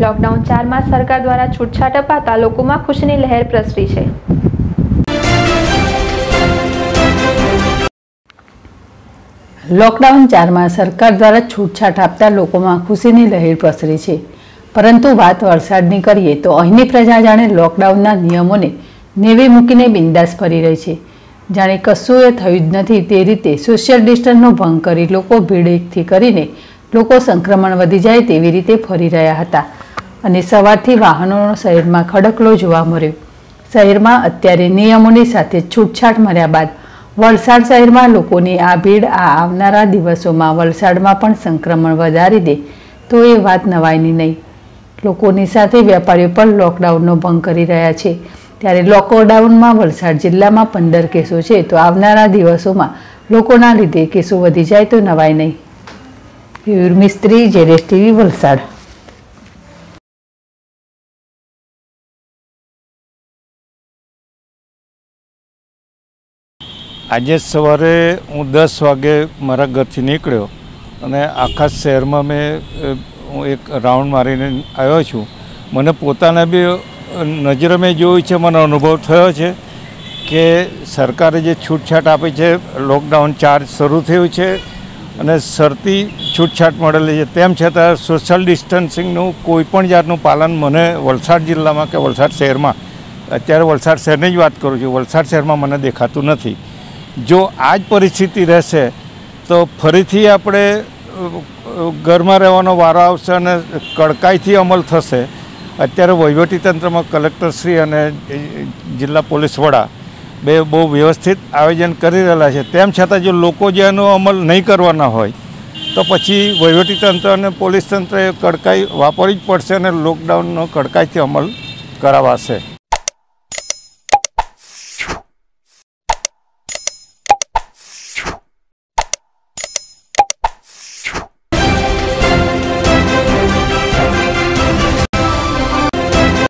Lockdown ચારમાં સરકાર દ્વારા છૂટછાટ અપાતા લોકોમાં ખુશીની લહેર પ્રસરી છે. લોકડાઉન ચારમાં સરકાર દ્વારા છૂટછાટ આપતા લોકોમાં ખુશીની લહેર પ્રસરી છે. પરંતુ વાત વરસાદની કરીએ તો અહીંની પ્રજા જાણે લોકડાઉનના નિયમોને નેવે મૂકીને બિંદાસ ફરી રહી છે. જાણે કશું એ થયું જ નથી તે રીતે સોશિયલ ડિસ્ટન્સનો ભંગ કરી લોકો ભીડ એકથી કરીને લોકો સંક્રમણ વધી જાય તેવી રીતે ફરી રહ્યા હતા. અને સવારથી વાહનોનો શહેરમાં ખડકલો જોવા મળ્યો. શહેરમાં અત્યારે નિયમોની સાથે છૂટછાટ મળ્યા બાદ વલસાડ શહેરમાં લોકોની આ ભીડ આ આવનારા દિવસોમાં વલસાડમાં પણ સંક્રમણ વધારી દે તો એ વાત નવાઈની નહીં. લોકોની સાથે વેપારીઓ પણ લોકડાઉનનો ભંગ કરી રહ્યા છે. ત્યારે લોકડાઉનમાં વલસાડ જિલ્લામાં પંદર કેસો છે તો આવનારા દિવસોમાં લોકોના લીધે કેસો વધી જાય તો નવાય નહીં. પ્યુર મિસ્ત્રી, જેરેશ ટીવી, વલસાડ. આજે સવારે હું દસ વાગે મારા ઘરથી નીકળ્યો અને આખા શહેરમાં મેં હું એક રાઉન્ડ મારીને આવ્યો છું. મને પોતાને બી નજરે મેં જોયું છે, મને અનુભવ થયો છે કે સરકારે જે છૂટછાટ આપી છે, લોકડાઉન ચાર્જ શરૂ થયું છે અને શરતી છૂટછાટ મળેલી છે. તેમ છતાં સોશિયલ ડિસ્ટન્સિંગનું કોઈ પણ જાતનું પાલન મને વલસાડ જિલ્લામાં કે વલસાડ શહેરમાં, અત્યારે વલસાડ શહેરની જ વાત કરું છું, વલસાડ શહેરમાં મને દેખાતું નથી. જો આ જ પરિસ્થિતિ રહેશે, તો ફરીથી આપણે ઘરમાં રહેવાનો વારો આવશે અને કડકાઈથી અમલ થશે. અત્યારે વહીવટીતંત્રમાં કલેક્ટરશ્રી અને જિલ્લા પોલીસ વડા બે બહુ વ્યવસ્થિત આયોજન કરી રહેલા છે. તેમ છતાં જો લોકો જે એનો અમલ નહીં કરવાના હોય, તો પછી વહીવટીતંત્ર અને પોલીસ તંત્રએ કડકાઈ વાપરવી જ પડશે અને લોકડાઉનનો કડકાઈથી અમલ કરાવાશે.